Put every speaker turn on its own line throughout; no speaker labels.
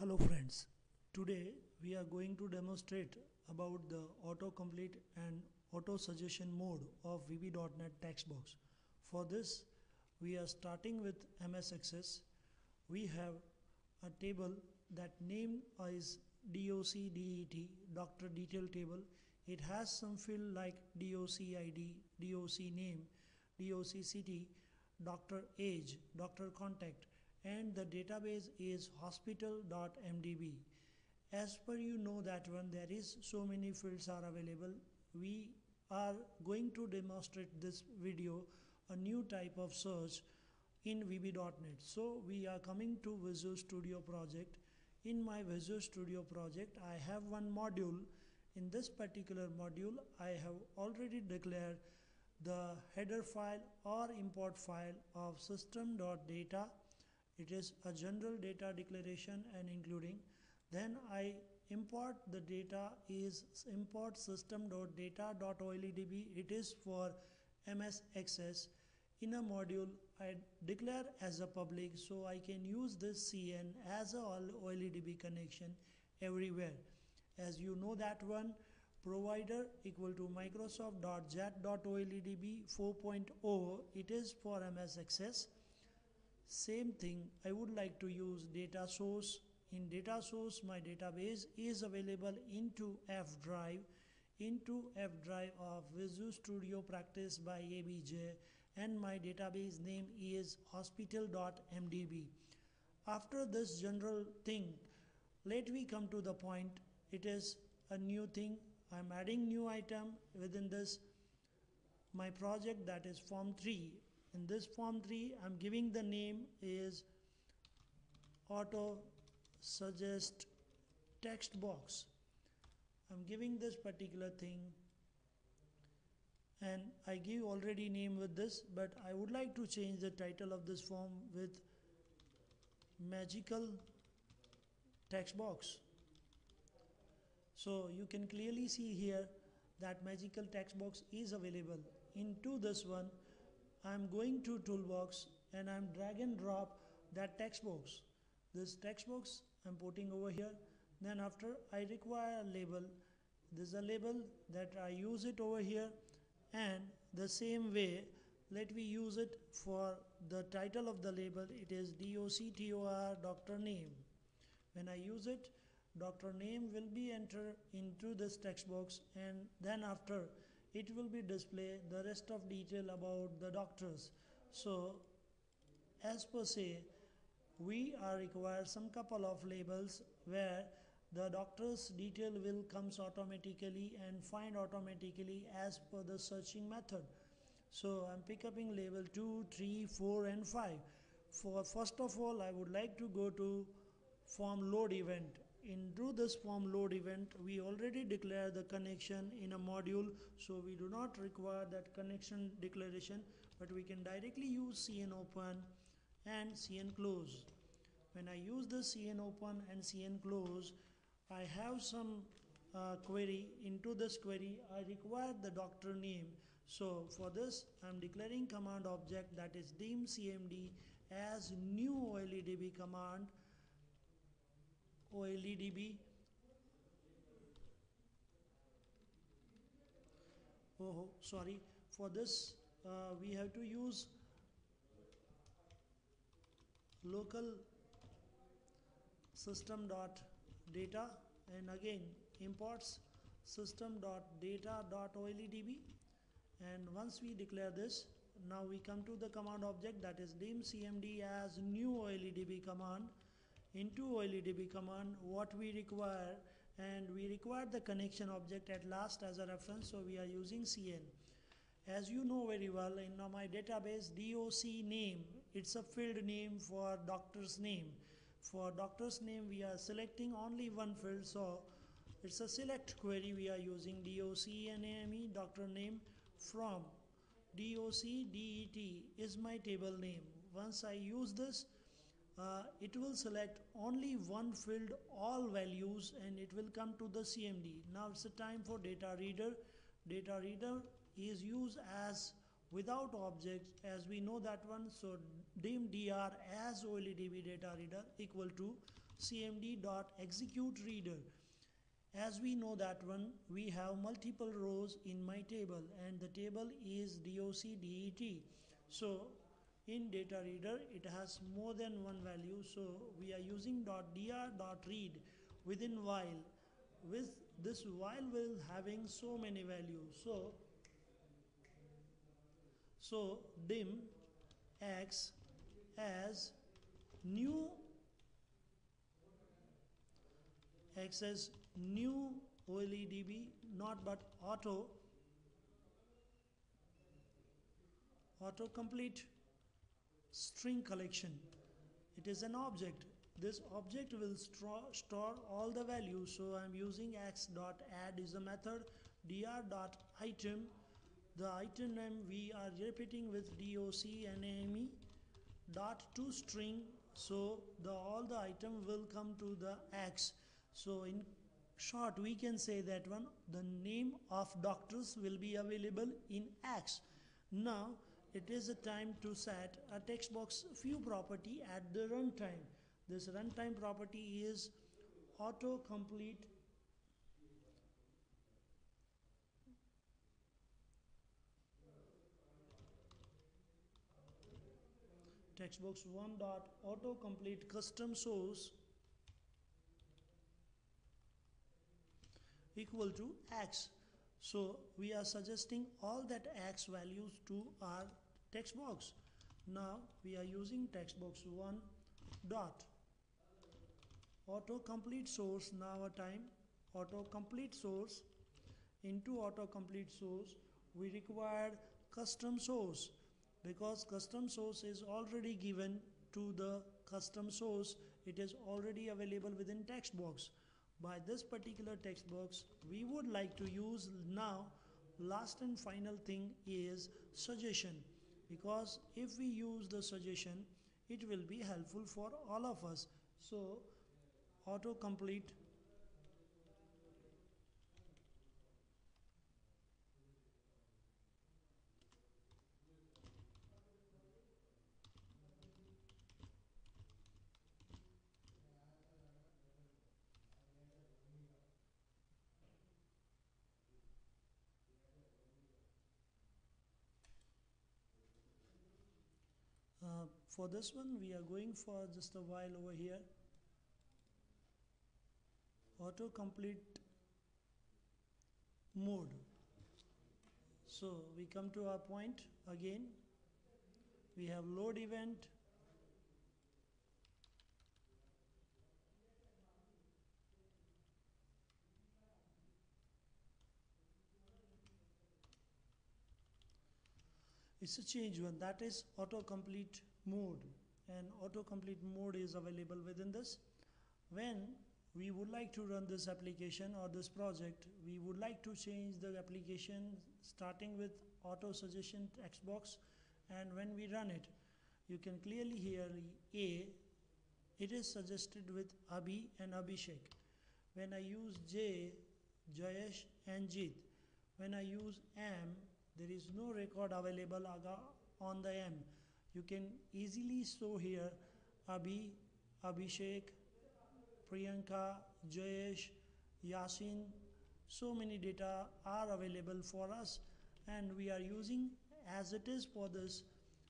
Hello friends, today we are going to demonstrate about the autocomplete and auto suggestion mode of VB.NET text box. For this we are starting with MS Access. We have a table that name is DOCDET, doctor detail table. It has some field like DOC ID, DOC name, DOC city, doctor age, doctor contact and the database is hospital.mdb as per you know that one there is so many fields are available. We are going to demonstrate this video a new type of search in vb.net so we are coming to visual studio project. In my visual studio project i have one module. In this particular module i have already declared the header file or import file of system.data it is a general data declaration and including then I import the data is import system.data.oledb it is for MS Access in a module I declare as a public so I can use this CN as a OLEDB connection everywhere. As you know that one provider equal to microsoft.jet.oledb 4.0 it is for MS Access same thing I would like to use data source. In data source my database is available into F drive into F drive of Visual Studio Practice by ABJ and my database name is hospital.mdb after this general thing let me come to the point. It is a new thing. I'm adding new item within this. My project that is form 3 in this form 3 I'm giving the name is auto suggest text box. I'm giving this particular thing. And I give already name with this but I would like to change the title of this form with magical text box. So you can clearly see here that magical text box is available into this one I'm going to toolbox and I'm drag and drop that text box. This text box I'm putting over here. Then after I require a label. This is a label that I use it over here. And the same way let me use it for the title of the label. It is doctor doctor name. When I use it doctor name will be entered into this text box. And then after it will be display the rest of detail about the doctors. So as per se we are require some couple of labels where the doctor's detail will comes automatically and find automatically as per the searching method. So i'm pick upping label 2 3 4 and 5 for first of all i would like to go to form load event into this form load event we already declare the connection in a module so we do not require that connection declaration but we can directly use cn open and cn close. When I use the cn open and cn close I have some uh, query. Into this query I require the doctor name. So for this I'm declaring command object that is dim cmd as new OLEDB command OLEDB oh sorry. For this uh, we have to use local system dot data and again imports system dot data dot OLEDB and once we declare this now we come to the command object that is dim cmd as new OLEDB command into OLEDB command what we require and we require the connection object at last as a reference so we are using cn as you know very well in my database doc name it's a field name for doctor's name. For doctor's name we are selecting only one field so it's a select query we are using doc name doctor name from doc det is my table name. Once i use this uh, it will select only one field all values and it will come to the CMD. Now it's the time for data reader. Data reader is used as without objects as we know that one so dim dr as OLEDB data reader equal to cmd dot execute reader as we know that one we have multiple rows in my table and the table is doc det so in data reader it has more than one value. So we are using. dot dr dot read within while. With this while will having so many values. So so dim x as new x as new OLEDB not but auto autocomplete string collection. It is an object. This object will store all the values. So I'm using x dot add is a method. Dr dot item. The item name we are repeating with doc and ame dot to string. So the all the item will come to the x. So in short we can say that one the name of doctors will be available in x. Now it is a time to set a text box few property at the runtime. This runtime property is autocomplete. Textbox 1 dot autocomplete custom source equal to x so we are suggesting all that x values to our text box. Now we are using text box 1 dot. Autocomplete source now a time. Autocomplete source. Into autocomplete source we require custom source. Because custom source is already given to the custom source it is already available within text box by this particular text box we would like to use now last and final thing is suggestion. Because if we use the suggestion it will be helpful for all of us. So autocomplete Uh, for this one we are going for just a while over here. Autocomplete mode. So we come to our point again. We have load event. It's a change one. That is autocomplete mode. And autocomplete mode is available within this. When we would like to run this application or this project we would like to change the application starting with auto suggestion text box and when we run it you can clearly hear a it is suggested with abhi and abhishek. When i use j jayesh and jit when i use m there is no record available on the M. You can easily show here Abhi, Abhishek, Priyanka, Jayesh, Yasin. So many data are available for us and we are using as it is for this.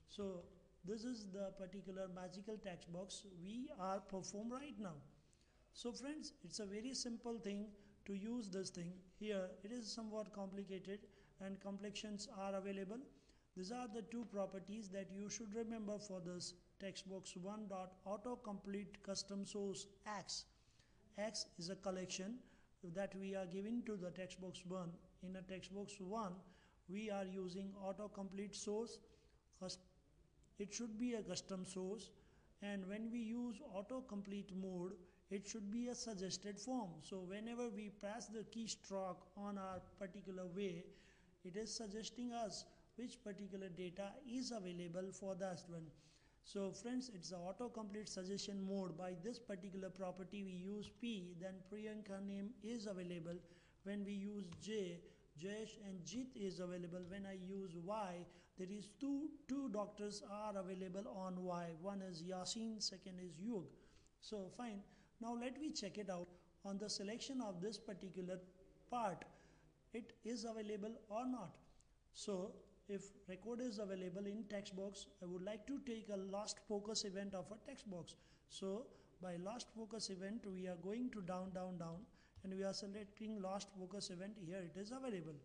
So this is the particular magical text box we are perform right now. So friends, it's a very simple thing to use this thing. Here it is somewhat complicated and complexions are available. These are the two properties that you should remember for this text box 1 dot autocomplete custom source x. x is a collection that we are giving to the text box 1. In a text box 1 we are using autocomplete source. It should be a custom source and when we use autocomplete mode it should be a suggested form. So whenever we press the keystroke on our particular way it is suggesting us which particular data is available for that one so friends it's the autocomplete suggestion mode. By this particular property we use p then priyanka name is available. When we use j Jayesh and Jit is available. When I use Y there is two two doctors are available on Y. One is Yasin second is Yug. So fine. Now let me check it out. On the selection of this particular part it is available or not. So if record is available in text box I would like to take a lost focus event of a text box. So by lost focus event we are going to down down down and we are selecting lost focus event. Here it is available.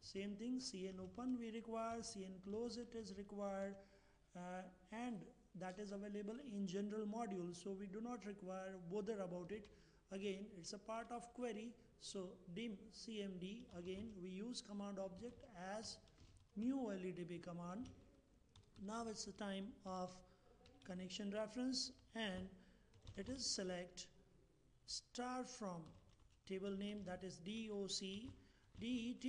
Same thing cn open we require. Cn close it is required. Uh, and that is available in general module so we do not require bother about it. Again it's a part of query. So dim cmd again we use command object as new OLEDB command now it's the time of connection reference and it is select star from table name that is DOC DET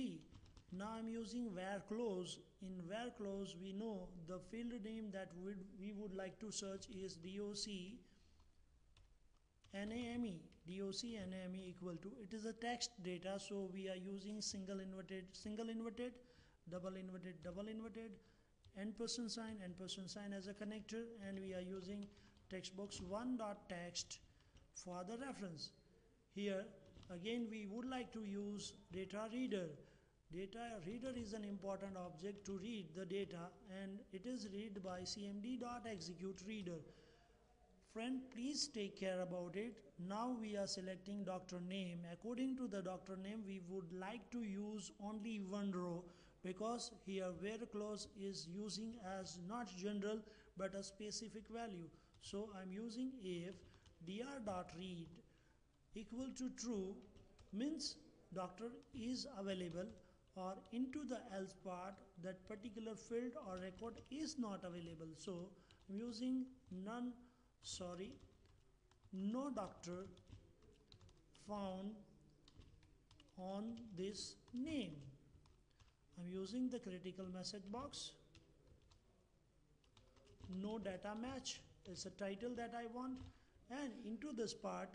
now I'm using where clause. In where clause we know the field name that we would like to search is DOC NAME DOC NAME equal to it is a text data so we are using single inverted single inverted double inverted double inverted ampersand sign ampersand sign as a connector and we are using text box one dot text for the reference. Here again we would like to use data reader. Data reader is an important object to read the data and it is read by cmd dot execute reader. Friend please take care about it. Now we are selecting doctor name. According to the doctor name we would like to use only one row because here where clause is using as not general but a specific value. So I'm using if dr dot read equal to true means doctor is available or into the else part that particular field or record is not available. So I'm using none sorry no doctor found on this name I'm using the critical message box. No data match is a title that I want. And into this part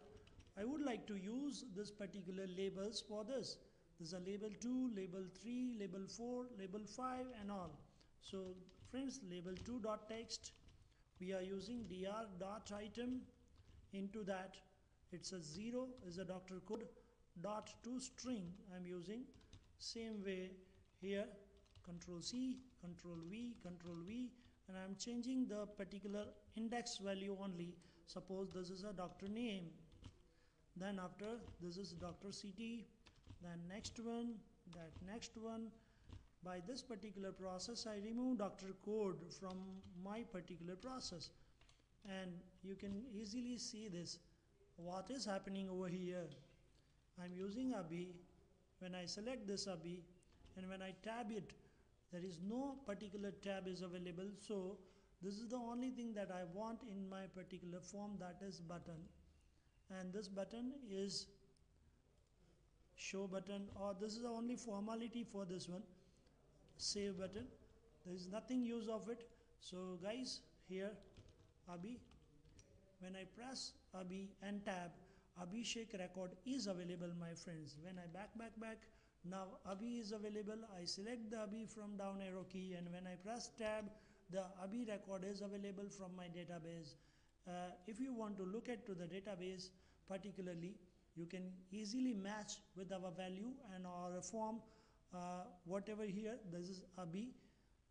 I would like to use this particular labels for this. This is a label 2 label 3 label 4 label 5 and all. So friends label 2 dot text we are using dr dot item. Into that it's a 0 is a doctor code dot to string. I'm using same way here control C control V control V and I'm changing the particular index value only. Suppose this is a doctor name. Then after this is doctor CT then next one that next one. By this particular process I remove doctor code from my particular process. And you can easily see this. What is happening over here? I'm using ABI when I select this ABI and when I tab it there is no particular tab is available. So this is the only thing that I want in my particular form that is button. And this button is show button or this is the only formality for this one save button. There is nothing use of it. So guys here Abi when I press Abi and tab Abhishek record is available my friends. When I back back back now Abi is available. I select the Abi from down arrow key and when I press tab the Abi record is available from my database. Uh, if you want to look at to the database particularly you can easily match with our value and our form uh, whatever here this is Abi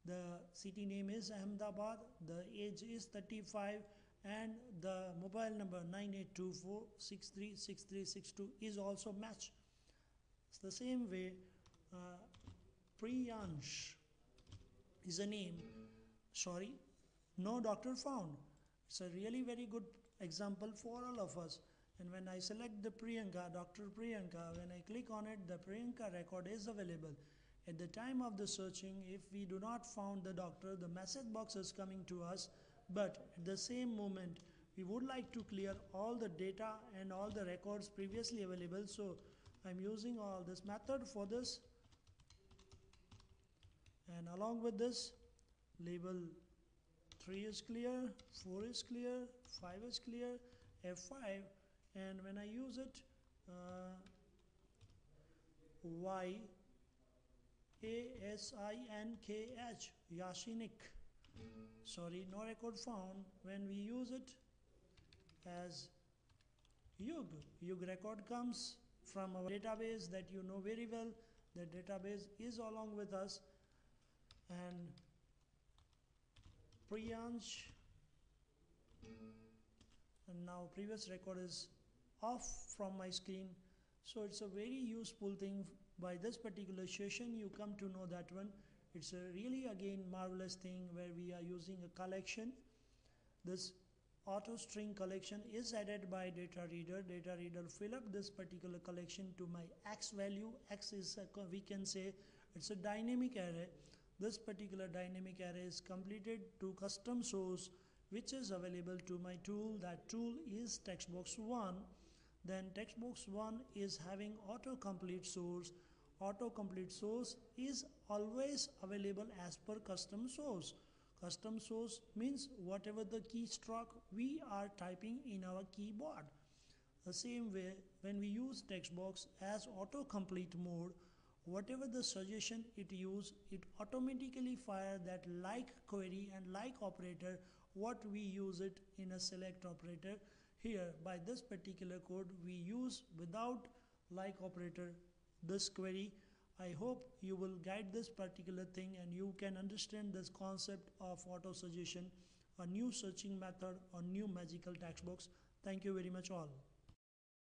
the city name is Ahmedabad the age is 35 and the mobile number 9824 636362 is also matched it's the same way uh, Priyansh is a name. Sorry, no doctor found. It's a really very good example for all of us. And when I select the Priyanka, Dr. Priyanka, when I click on it, the Priyanka record is available. At the time of the searching, if we do not found the doctor, the message box is coming to us. But at the same moment, we would like to clear all the data and all the records previously available. So I'm using all this method for this. And along with this label 3 is clear 4 is clear 5 is clear F5 and when I use it uh, Y A S I N K H Yashinik sorry no record found. When we use it as Yug. Yug record comes from our database that you know very well. The database is along with us. And Priyansh and now previous record is off from my screen. So it's a very useful thing. By this particular session you come to know that one. It's a really again marvelous thing where we are using a collection. This auto string collection is added by data reader. Data reader fill up this particular collection to my x value. X is a, we can say it's a dynamic array. This particular dynamic array is completed to custom source which is available to my tool. That tool is textbox 1 then textbox 1 is having autocomplete source. Autocomplete source is always available as per custom source custom source means whatever the keystroke we are typing in our keyboard. The same way when we use text box as autocomplete mode whatever the suggestion it use it automatically fire that like query and like operator what we use it in a select operator. Here by this particular code we use without like operator this query i hope you will guide this particular thing and you can understand this concept of auto suggestion a new searching method or new magical text box thank you very much all